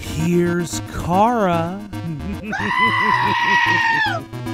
Here's Kara.